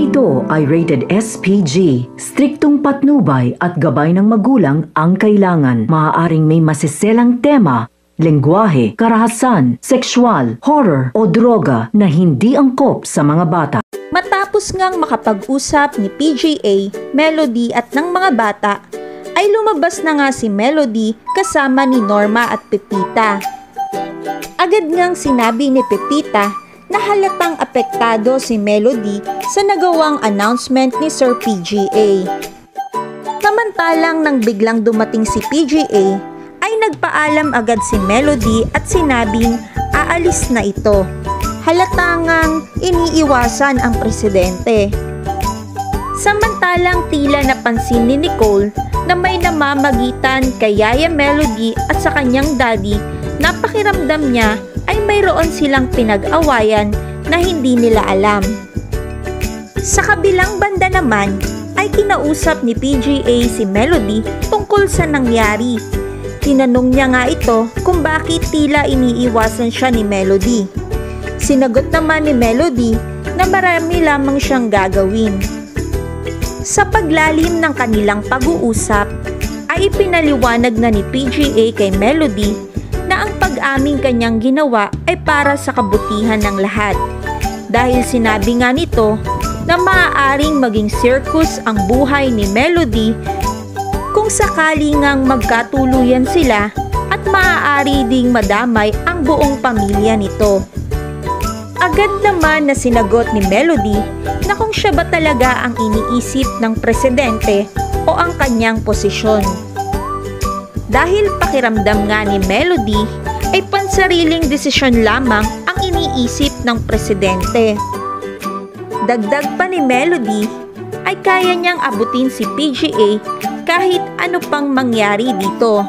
Ito ay rated SPG. Striktong patnubay at gabay ng magulang ang kailangan. Maaaring may masiselang tema, lengguwahe, karahasan, sexual, horror o droga na hindi angkop sa mga bata. Matapos ngang makapag-usap ni PGA, Melody at ng mga bata, ay lumabas na nga si Melody kasama ni Norma at Pepita. Agad ngang sinabi ni Pepita na halatang apektado si Melody sa nagawang announcement ni Sir PGA. Samantalang nang biglang dumating si PGA, ay nagpaalam agad si Melody at sinabing aalis na ito. Halatangang iniiwasan ang presidente. Samantalang tila napansin ni Nicole na may namamagitan kay Yaya Melody at sa kanyang daddy na pakiramdam niya ay mayroon silang pinag-awayan na hindi nila alam. Sa kabilang banda naman ay kinausap ni PGA si Melody tungkol sa nangyari. Tinanong niya nga ito kung bakit tila iniiwasan siya ni Melody. Sinagot naman ni Melody na marami lamang siyang gagawin. Sa paglalim ng kanilang pag-uusap, ay ipinaliwanag na ni PGA kay Melody na ang pag-aming kanyang ginawa ay para sa kabutihan ng lahat. Dahil sinabi nga nito na maaaring maging circus ang buhay ni Melody kung sakali ngang magkatuluyan sila at maaari ding madamay ang buong pamilya nito. Agad naman na sinagot ni Melody na kung siya ba talaga ang iniisip ng presidente o ang kanyang posisyon. Dahil pakiramdam nga ni Melody ay pansariling desisyon lamang ang iniisip ng presidente. Dagdag pa ni Melody ay kaya niyang abutin si PGA kahit ano pang mangyari dito.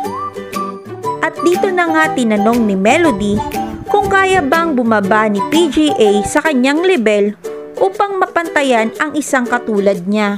At dito na nga tinanong ni Melody kung kaya bang bumaba ni PGA sa kanyang level upang mapantayan ang isang katulad niya.